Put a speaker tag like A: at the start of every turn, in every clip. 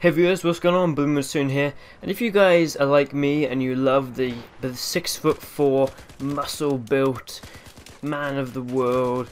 A: Hey viewers, what's going on? Blue Monsoon here, and if you guys are like me and you love the the six foot four, muscle built man of the world,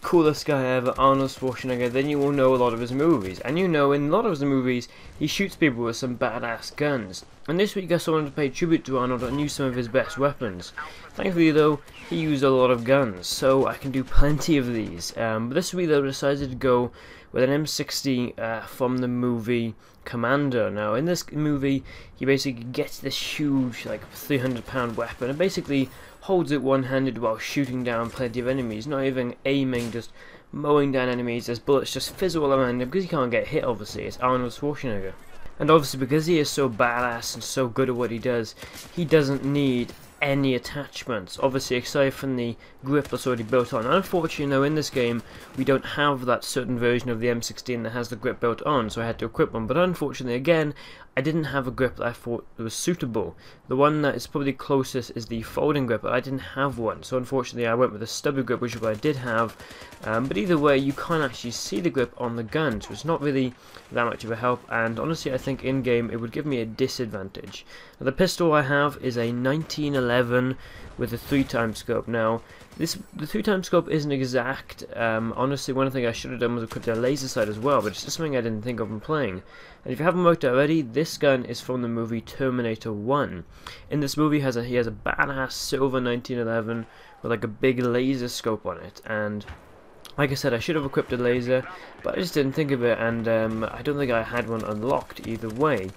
A: coolest guy ever, Arnold Schwarzenegger, then you will know a lot of his movies. And you know, in a lot of his movies, he shoots people with some badass guns. And this week I wanted to pay tribute to Arnold and use some of his best weapons. Thankfully though, he used a lot of guns, so I can do plenty of these. Um, but this week though, I decided to go with an M60 uh, from the movie Commando. Now, in this movie, he basically gets this huge, like, 300 pound weapon and basically holds it one-handed while shooting down plenty of enemies, not even aiming, just mowing down enemies as bullets just fizzle all around him because he can't get hit, obviously. It's Arnold Schwarzenegger. And obviously, because he is so badass and so good at what he does, he doesn't need any attachments, obviously aside from the grip that's already built on. Unfortunately though in this game we don't have that certain version of the M16 that has the grip built on so I had to equip one but unfortunately again I didn't have a grip that I thought was suitable. The one that is probably closest is the folding grip but I didn't have one so unfortunately I went with a stubby grip which is what I did have um, but either way you can't actually see the grip on the gun so it's not really that much of a help and honestly I think in game it would give me a disadvantage. Now, the pistol I have is a 1911 with a 3 times scope. Now this the 3 times scope isn't exact. Um, honestly, one thing I should have done was equip a laser sight as well, but it's just something I didn't think of when playing. And if you haven't worked already, this gun is from the movie Terminator 1. In this movie, has a, he has a badass silver 1911 with like a big laser scope on it, and like I said, I should have equipped a laser, but I just didn't think of it, and um, I don't think I had one unlocked either way.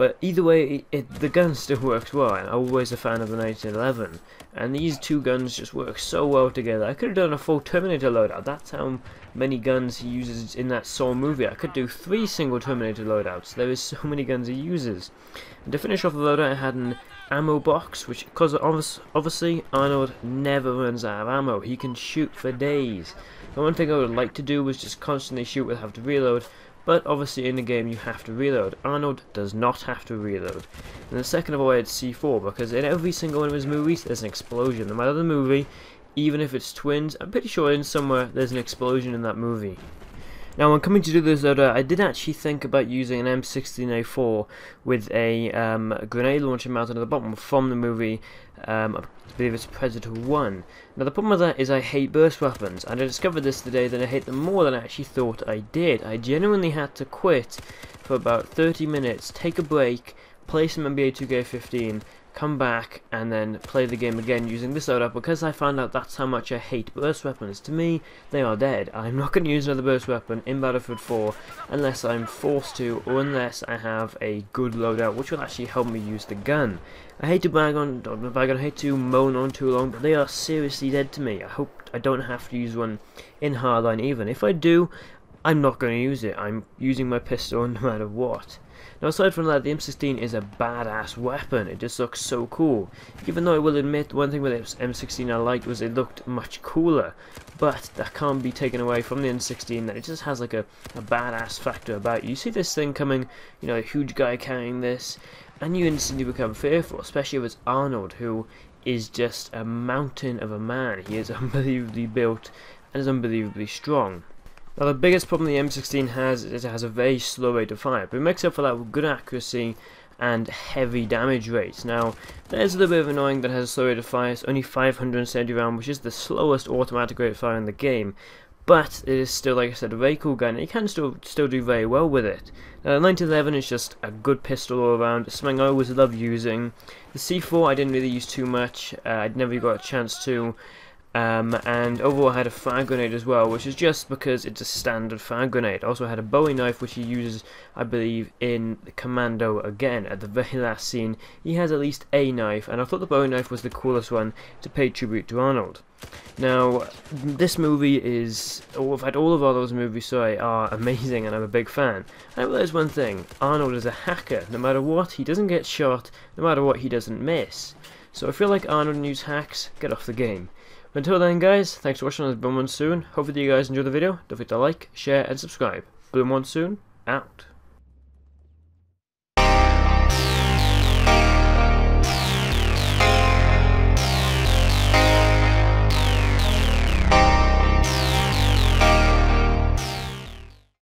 A: But either way, it, the gun still works well, and I'm always a fan of the 1911. And these two guns just work so well together. I could have done a full Terminator loadout. That's how many guns he uses in that Saw movie. I could do three single Terminator loadouts. There is so many guns he uses. And to finish off the loadout, I had an ammo box, which, because obviously Arnold never runs out of ammo. He can shoot for days. The one thing I would like to do was just constantly shoot without having to reload, but obviously in the game you have to reload. Arnold does not have to reload. And the second of all I had C4, because in every single one of his movies there's an explosion. No matter the movie, even if it's twins, I'm pretty sure in somewhere there's an explosion in that movie. Now when coming to do this loader, I did actually think about using an M16A4 with a um, grenade launcher mounted at the bottom from the movie, um, I believe it's Predator 1. Now the problem with that is I hate burst weapons, and I discovered this today that I hate them more than I actually thought I did. I genuinely had to quit for about 30 minutes, take a break, play some NBA 2K15, come back and then play the game again using this loadout because I found out that's how much I hate burst weapons. To me, they are dead. I'm not going to use another burst weapon in Battlefield 4 unless I'm forced to or unless I have a good loadout which will actually help me use the gun. I hate to bag on, bag on, I hate to moan on too long, but they are seriously dead to me. I hope I don't have to use one in Hardline even. If I do, I'm not going to use it. I'm using my pistol no matter what. Now aside from that, the M16 is a badass weapon. It just looks so cool. Even though I will admit, one thing with the M16 I liked was it looked much cooler. But that can't be taken away from the M16 that it just has like a, a badass factor about you. You see this thing coming, you know, a huge guy carrying this, and you instantly become fearful, especially if it's Arnold, who is just a mountain of a man. He is unbelievably built and is unbelievably strong. Now the biggest problem the M16 has is it has a very slow rate of fire, but it makes up for that with good accuracy and heavy damage rates. Now, that is a little bit of annoying that has a slow rate of fire, it's only 570 round, which is the slowest automatic rate of fire in the game, but it is still, like I said, a very cool gun, and you can still still do very well with it. Now, the 1911 is just a good pistol all around, it's something I always love using. The C4 I didn't really use too much, uh, I'd never got a chance to, um, and overall I had a fire grenade as well, which is just because it's a standard fire grenade. Also had a Bowie knife, which he uses, I believe, in the Commando again. At the very last scene, he has at least a knife, and I thought the Bowie knife was the coolest one to pay tribute to Arnold. Now, this movie is, in fact all of all those movies, sorry, are amazing and I'm a big fan. I realize one thing, Arnold is a hacker. No matter what, he doesn't get shot, no matter what, he doesn't miss. So I feel like Arnold needs hacks, get off the game. Until then guys, thanks for watching this Blue Monsoon. Hopefully you guys enjoyed the video. Don't forget to like, share and subscribe. Blue Monsoon, out.